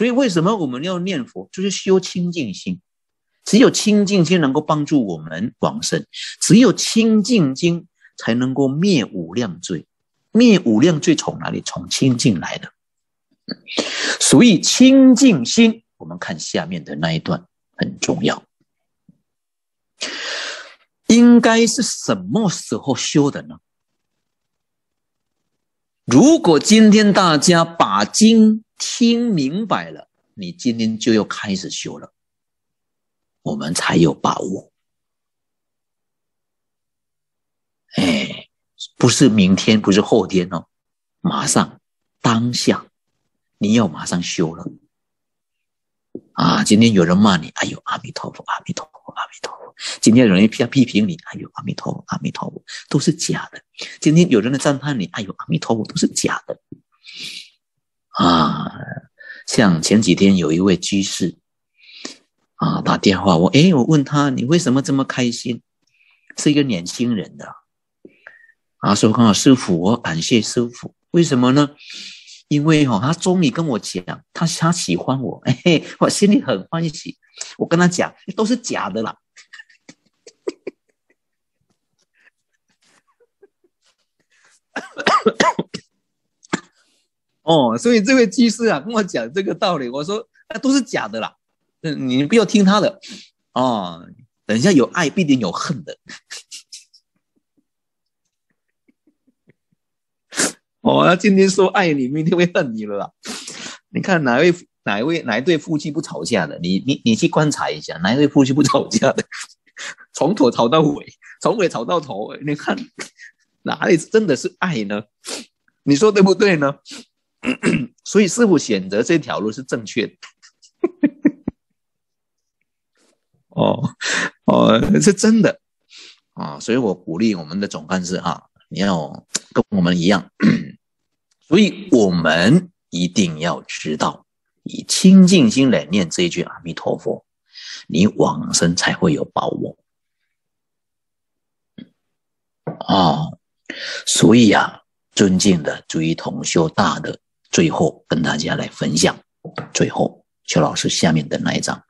所以为什么我们要念佛？就是修清净心。只有清净心能够帮助我们往生，只有清净心才能够灭无量罪。灭无量罪从哪里？从清净来的。所以清净心，我们看下面的那一段很重要。应该是什么时候修的呢？如果今天大家把经听明白了，你今天就要开始修了。我们才有把握。哎，不是明天，不是后天哦，马上当下，你要马上修了。啊，今天有人骂你，哎呦，阿弥陀佛，阿弥陀佛，阿弥陀佛。今天有人批批评你，哎呦，阿弥陀佛，阿弥陀佛，都是假的。今天有人来赞叹你，哎呦，阿弥陀佛，都是假的。啊，像前几天有一位居士。啊，打电话我哎，我问他你为什么这么开心？是一个年轻人的啊，说刚好师傅，我感谢师傅，为什么呢？因为哈，他终于跟我讲，他他喜欢我，哎，我心里很欢喜。我跟他讲，都是假的啦。哦，所以这位居士啊，跟我讲这个道理，我说那都是假的啦。嗯，你不要听他的，哦，等一下有爱必定有恨的。哦，他今天说爱你，明天会恨你了啦。你看哪位哪位哪一对夫妻不吵架的？你你你去观察一下，哪一对夫妻不吵架的？从头吵到尾，从尾吵到头。你看哪里真的是爱呢？你说对不对呢？所以师傅选择这条路是正确的。哦，哦，是真的啊，所以我鼓励我们的总干事哈，你要跟我们一样，所以我们一定要知道，以清净心来念这一句阿弥陀佛，你往生才会有把握啊。所以啊，尊敬的诸位同修大的，最后跟大家来分享，最后邱老师下面的那一章。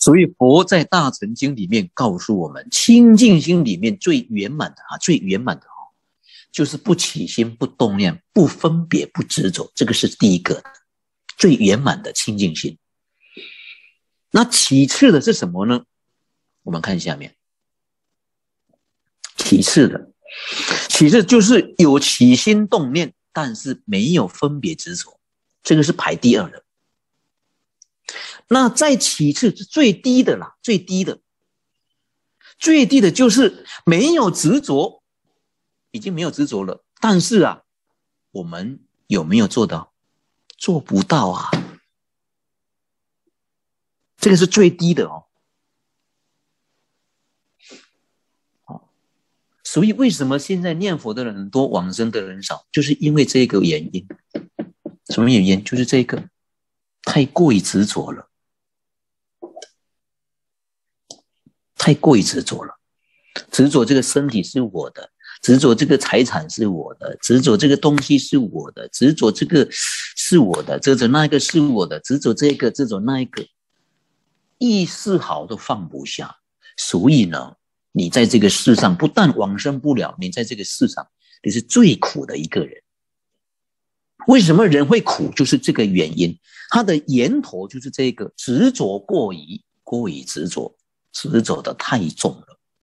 所以佛在大乘经里面告诉我们，清净心里面最圆满的啊，最圆满的哦，就是不起心、不动念、不分别、不执着，这个是第一个最圆满的清净心。那其次的是什么呢？我们看下面，其次的，其次就是有起心动念，但是没有分别执着，这个是排第二的。那再其次是最低的啦，最低的，最低的就是没有执着，已经没有执着了。但是啊，我们有没有做到？做不到啊。这个是最低的哦。所以为什么现在念佛的人多，往生的人少？就是因为这个原因。什么原因？就是这个，太过于执着了。太过于执着了，执着这个身体是我的，执着这个财产是我的，执着这个东西是我的，执着这个是我的，执着那个是我的，执着这个，执着那一个，一丝毫都放不下。所以呢，你在这个世上不但往生不了，你在这个世上你是最苦的一个人。为什么人会苦？就是这个原因，他的源头就是这个执着过于过于执着。执着的太重了，